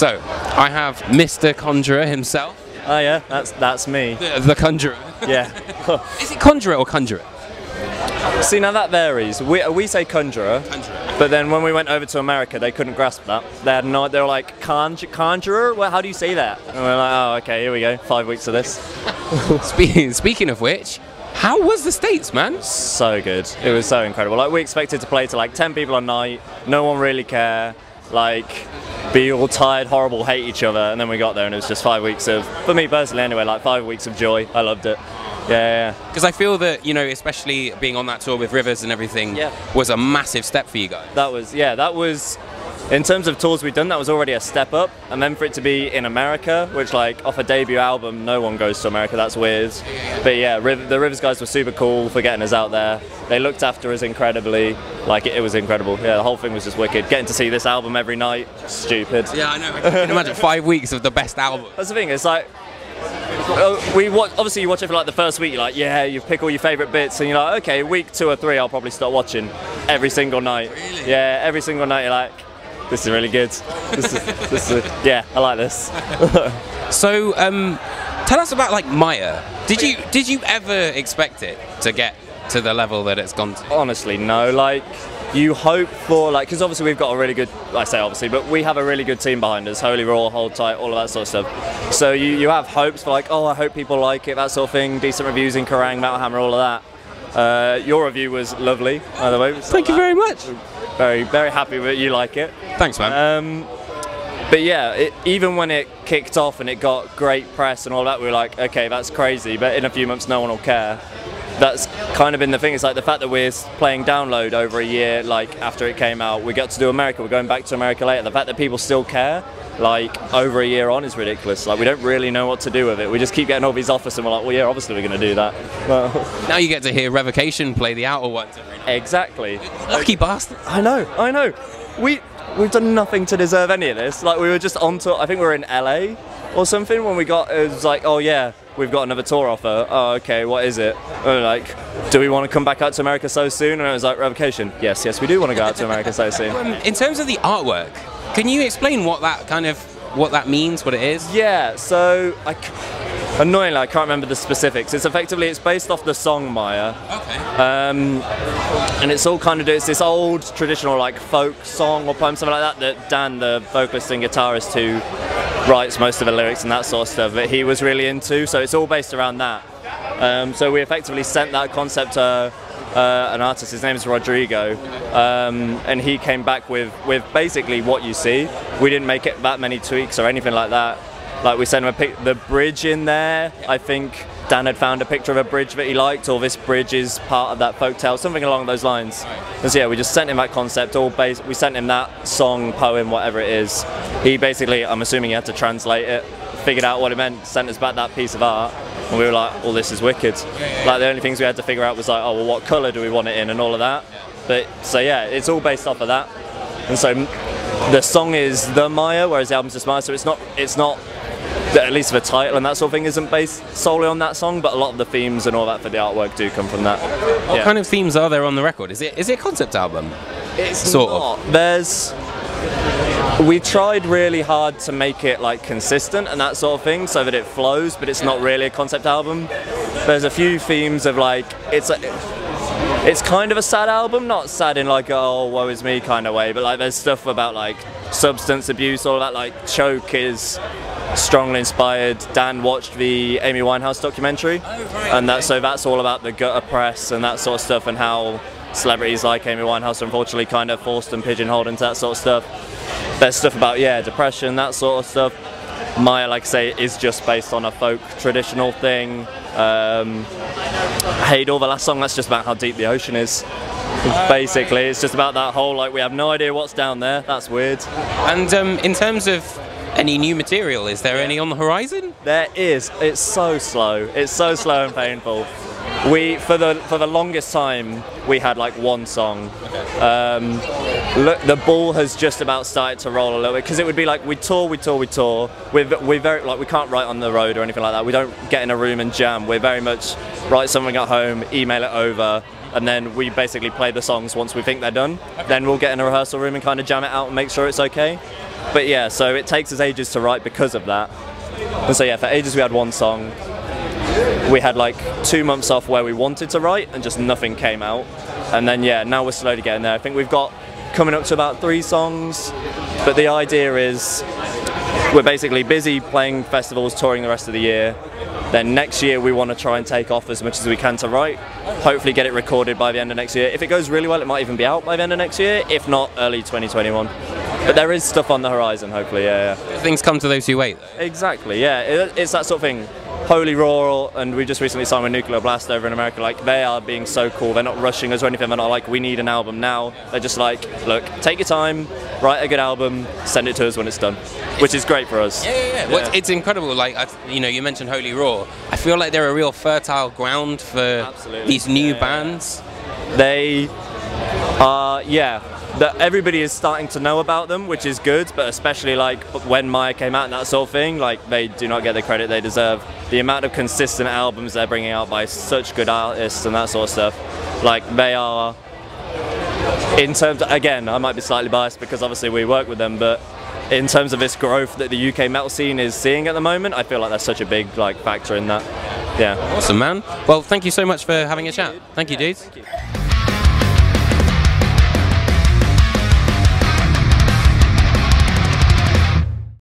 So, I have Mr. Conjurer himself, Oh yeah, that's that's me. the, the Conjurer. Yeah. Is it Conjurer or Conjurer? See now that varies. We we say conjurer, Conjurer. but then when we went over to America, they couldn't grasp that. They had no. They were like conj- conjurer. Well, how do you say that? And we're like, oh okay, here we go. Five weeks of this. Speaking, speaking of which, how was the States, man? So good. It was so incredible. Like we expected to play to like ten people a night. No one really care. Like be all tired, horrible, hate each other, and then we got there and it was just five weeks of, for me personally anyway, like five weeks of joy. I loved it. Yeah. Because I feel that, you know, especially being on that tour with Rivers and everything, Yeah. was a massive step for you guys. that was yeah that was in terms of tours we've done that was already a step up and then for it to be in america which like off a debut album no one goes to america that's weird. But yeah Riv- the rivers guys were super cool for getting us out there. They looked after us incredibly. Like it, it was incredible. Yeah the whole thing was just wicked. Getting to see this album every night stupid. Yeah, I know. I can imagine five weeks of the best album. that's the thing it's like uh, we watch, obviously you watch it for like the first week you're like yeah you pick all your favorite bits and you're like okay week two or three i'll probably start watching every single night. Really? yeah every single night you're like this is really good. This is, this is yeah i like this. So, um, tell us about like Mire. Did you did you ever expect it to get to the level that it's gone to? honestly no. Like you hope for like because obviously we've got a really good i say obviously but we have a really good team behind us. Holy Roar hold tight all of that sort of stuff. So you, you have hopes for like oh i hope people like it that sort of thing decent reviews in Kerrang, metal hammer all of that. Uh, your review was lovely by the way. Thank you very much. Very very happy that you like it Thanks, man. um, but yeah, it, even when it kicked off and it got great press and all that, we were like, okay, that's crazy. But in a few months, no one will care. That's kind of been the thing. It's like the fact that we're playing download over a year, like after it came out, we got to do America. We're going back to America later. The fact that people still care, like over a year on, is ridiculous. Like we don't really know what to do with it. We just keep getting all these offers, and we're like, well, yeah, obviously we're going to do that. Well, now you get to hear Revocation play the outer ones. Exactly. Lucky bastard. I know, I know. We we've done nothing to deserve any of this. Like we were just on tour. I think we were in LA or something when we got. It was like, oh yeah, we've got another tour offer. Oh okay, what is it? We're like, do we want to come back out to America so soon? And it was like revocation. Yes, yes, we do want to go out to America so soon. Um, in terms of the artwork, can you explain what that kind of what that means, what it is? Yeah, so I c- annoyingly I can't remember the specifics. It's effectively it's based off the song Mire. Okay. Um, and it's all kind of it's this old traditional like folk song or poem something like that that Dan the vocalist and guitarist who writes most of the lyrics and that sort of stuff that he was really into so it's all based around that um, so we effectively sent that concept to uh, an artist his name is Rodrigo um, and he came back with with basically what you see we didn't make it that many tweaks or anything like that like we sent him a pic- the bridge in there I think Dan had found a picture of a bridge that he liked, or this bridge is part of that folktale, something along those lines. And so yeah, we just sent him that concept, all based. We sent him that song, poem, whatever it is. He basically, I'm assuming he had to translate it, figured out what it meant, sent us back that piece of art, and we were like, "Well, this is wicked." Like the only things we had to figure out was like, "Oh, well, what color do we want it in?" and all of that. But so yeah, it's all based off of that. And so the song is the Mire, whereas the album's just Mire. So it's not, it's not at least the title and that sort of thing isn't based solely on that song, but a lot of the themes and all that for the artwork do come from that. What Yeah. kind of themes are there on the record? Is it is it a concept album? It's sort of. There's. We tried really hard to make it like consistent and that sort of thing, so that it flows, but it's not really a concept album. There's a few themes of like it's a, it's kind of a sad album, not sad in like a, oh woe is me kind of way, but like there's stuff about like substance abuse, all that. Like Choke is strongly inspired. Dan watched the Amy Winehouse documentary, and that so that's all about the gutter press and that sort of stuff, and how celebrities like Amy Winehouse are unfortunately kind of forced and pigeonholed into that sort of stuff. There's stuff about yeah depression, that sort of stuff. Mire, like I say, is just based on a folk traditional thing. Um, Hadal, the last song, that's just about how deep the ocean is. Basically, it's just about that whole like we have no idea what's down there. That's weird. And um, in terms of any new material, is there any on the horizon? There is. It's so slow. It's so slow and painful. We for the for the longest time we had like one song. Um, look, the ball has just about started to roll a little bit because it would be like we tour, we tour, we tour. We're we very like we can't write on the road or anything like that. We don't get in a room and jam. We're very much write something at home, email it over, and then we basically play the songs once we think they're done. Then we'll get in a rehearsal room and kind of jam it out and make sure it's okay. But yeah, so it takes us ages to write because of that. And so yeah, for ages we had one song. We had like two months off where we wanted to write and just nothing came out. And then yeah, now we're slowly getting there. I think we've got coming up to about three songs. But the idea is we're basically busy playing festivals, touring the rest of the year. Then next year we want to try and take off as much as we can to write. Hopefully get it recorded by the end of next year. If it goes really well, it might even be out by the end of next year. If not, early 2021. But there is stuff on the horizon, hopefully. Yeah, yeah. Things come to those who wait. Exactly. Yeah, it, it's that sort of thing. Holy Roar, and we just recently signed with Nuclear Blast over in America. Like they are being so cool. They're not rushing us or anything. They're not like we need an album now. They're just like, look, take your time, write a good album, send it to us when it's done, which is great for us. Yeah, yeah, yeah. Well, it's incredible. Like, I, you know, you mentioned Holy Roar. I feel like they're a real fertile ground for Absolutely. these new Yeah, yeah. bands. They are, yeah. That everybody is starting to know about them, which is good. But especially like when Mire came out and that sort of thing, like they do not get the credit they deserve. The amount of consistent albums they're bringing out by such good artists and that sort of stuff, like they are. In terms, again, I might be slightly biased because obviously we work with them, but in terms of this growth that the UK metal scene is seeing at the moment, I feel like that's such a big like factor in that. Yeah. Awesome, man. Well, thank you so much for having a chat. Thank you, dudes. Thank you.